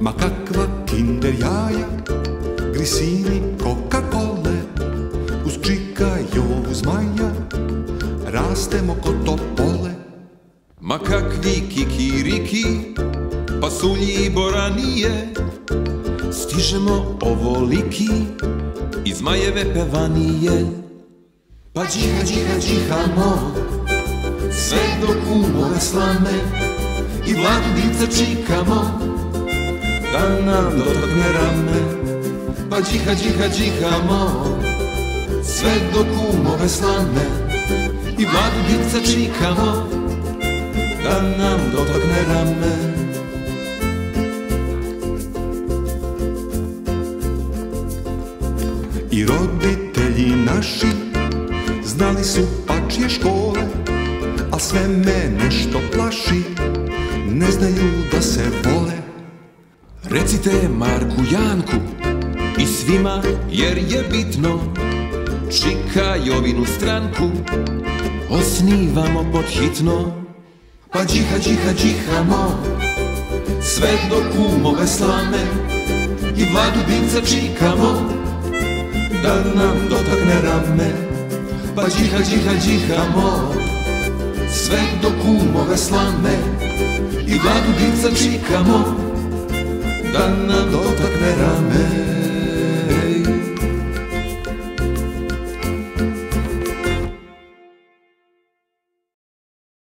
Ma kakva kinder jaja, grisini Coca-Cola Uz čika i uz maja, rastemo ko topole. Ma kakvi kikiriki, pasulji i boranije Stižemo ovoliki iz majeve pevanije. Pa džiha, džiha, džihamo Sve do kumove slame I vladu dica čikamo Da nam dotakne rame. Pa džiha, džiha, džihamo Sve do kumove slame I vladu dica čikamo Da nam dotakne rame. I roditelji naši znali su pačje škole A sve me nešto plaši, ne znaju da se vole Recite Marku Janku i svima jer je bitno Čika Jovinu stranku osnivamo pod hitno. Pa džiha, džiha, džihamo sve do kumove slame I vladu dinca čikamo da nam dotakne rame. Pa džiha, džiha, džihamo sve do kumove slame I vladu dinca čikamo da nam dotakne rame